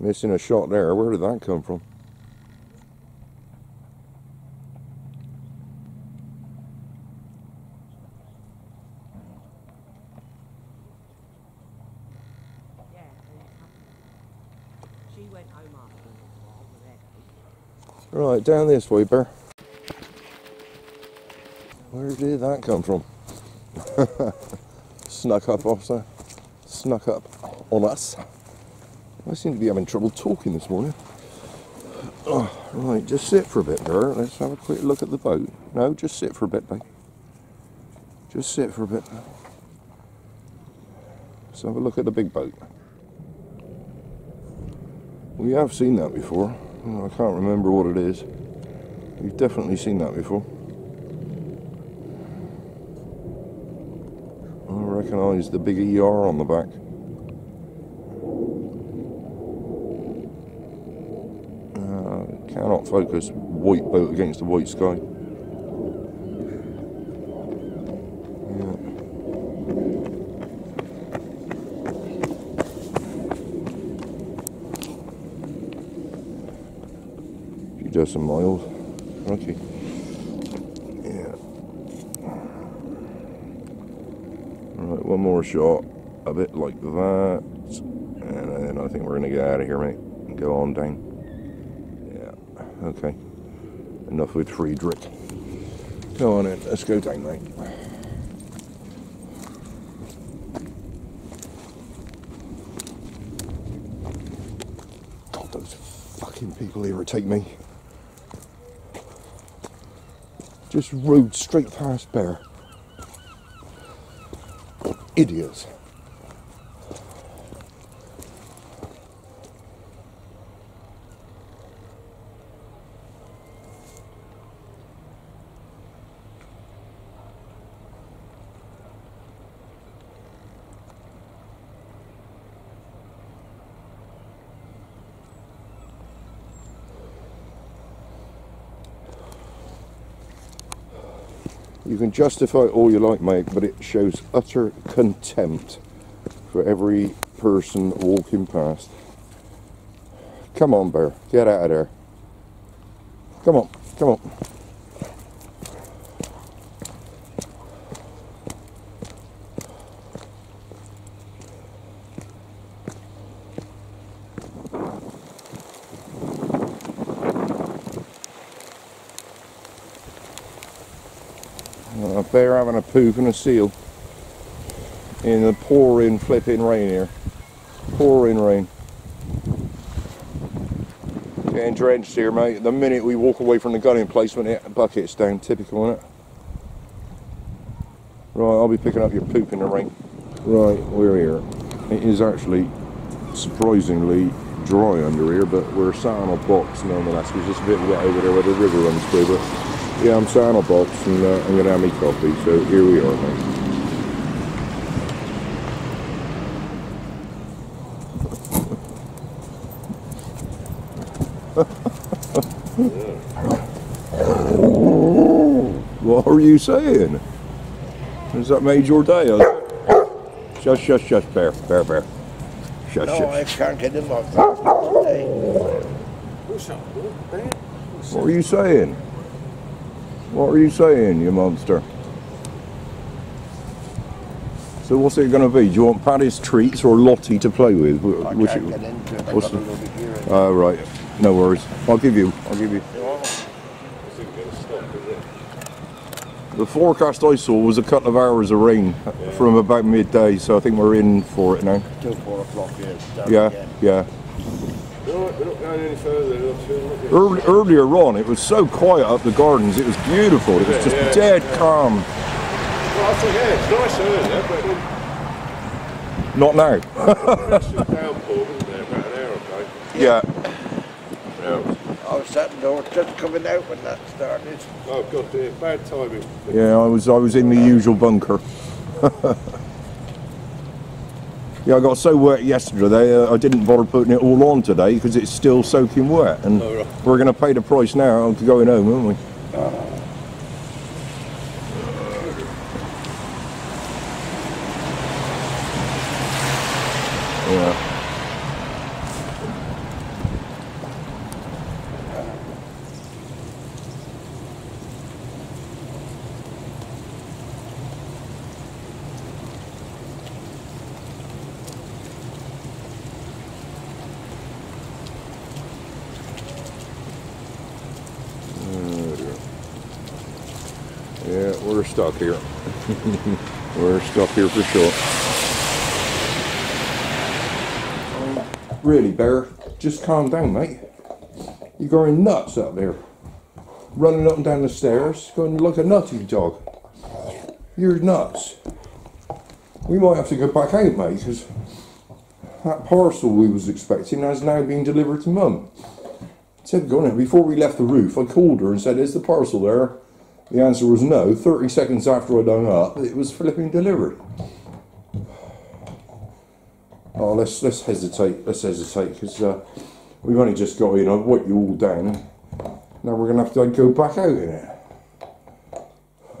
Missing a shot there. Where did that come from? Right, down this way, Bear. Where did that come from? Snuck up also. Snuck up on us. I seem to be having trouble talking this morning. Oh, right, just sit for a bit, Bear. Let's have a quick look at the boat. No, just sit for a bit, babe. Just sit for a bit. Let's have a look at the big boat. We have seen that before. Oh, I can't remember what it is. We've definitely seen that before. I recognise the big ER on the back. Uh, cannot focus white boat against the white sky. Yeah. She some miles. Okay. Yeah. Right, one more shot. A bit like that. And then I think we're gonna get out of here, mate. And go on down. Okay. Enough with Friedrich. Go on in. Let's go down, mate. God, those fucking people irritate me. Just rode straight past Bear. Idiots. You can justify all you like, mate, but it shows utter contempt for every person walking past. Come on, Bear. Get out of there. Come on. Come on. Uh, a bear having a poop and a seal in the pouring, flipping rain here. Pouring rain. Getting drenched here, mate. The minute we walk away from the gunning place when the bucket's down, typical, isn't it? Right, I'll be picking up your poop in the rain. Right, we're here. It is actually surprisingly dry under here, but we're sat on a box nonetheless. It's just a bit wet over there where the river runs through, but yeah, I'm sat on box and uh, I'm going to have me coffee, so here we are, mate. what are you saying? Has that made your day? has it? Shush, shush, shush, bear, bear, bear. Shush, No, I can't get him off. What are you saying? What are you saying, you monster? So what's it going to be? Do you want Paddy's treats or Lottie to play with? Wh- I Which? can't get into it. I what's got the- load of gear in. Oh right, no worries. I'll give you. I'll give you. The forecast I saw was a couple of hours of rain from about midday, so I think we're in for it now. Till four o'clock, yeah. Yeah, again. yeah. We're we're not going any further. We're not sure, not yet. Early, earlier on, it was so quiet up the gardens. It was beautiful. It was just Yeah, dead yeah. calm. Well, I think, yeah, it's nice earlier, but then Not now. downpour, there, about an hour ago. yeah. Yeah. I was sat door just coming out when that started. Oh, God, dear, bad timing. Yeah, I was I was in the usual bunker. yeah, I got so wet yesterday. Uh, I didn't bother putting it all on today because it's still soaking wet, and Oh, right. we're going to pay the price now to going home, aren't we? Yeah. We're stuck here. we're stuck here for sure. Really, Bear, just calm down, mate. You're going nuts up there. Running up and down the stairs, going like a nutty dog. You're nuts. We might have to go back out, mate, because that parcel we was expecting has now been delivered to Mum. Said, go on, before we left the roof, I called her and said, is the parcel there? The answer was no. 30 seconds after I'd hung up, it was flipping delivered. Oh, let's let's hesitate. Let's hesitate because uh, we've only just got in. I've wiped you all down. Now we're gonna have to go back out in it.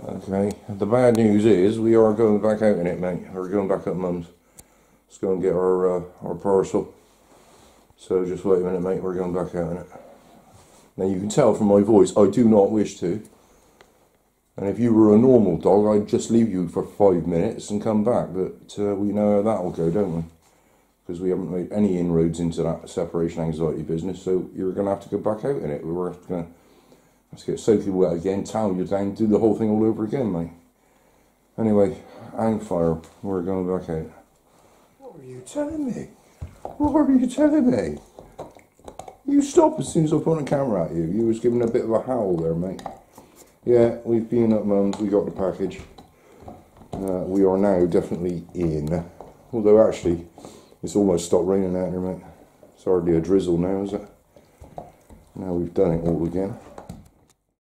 Okay. The bad news is we are going back out in it, mate. We're going back up Mum's. Let's go and get our uh, our parcel. So just wait a minute, mate. We're going back out in it. Now you can tell from my voice, I do not wish to. And if you were a normal dog, I'd just leave you for five minutes and come back. But uh, we know how that will go, don't we? Because we haven't made any inroads into that separation anxiety business. So you're going to have to go back out in it. We're going to have to get soaking wet again, towel you down, do the whole thing all over again, mate. Anyway, hang fire. We're going back out. What were you telling me? What were you telling me? You stop as soon as I point a camera at you. You was giving a bit of a howl there, mate. Yeah, we've been up mums, we got the package. Uh, we are now definitely in. Although actually, it's almost stopped raining out here, mate. It's hardly a drizzle now, is it? Now we've done it all again.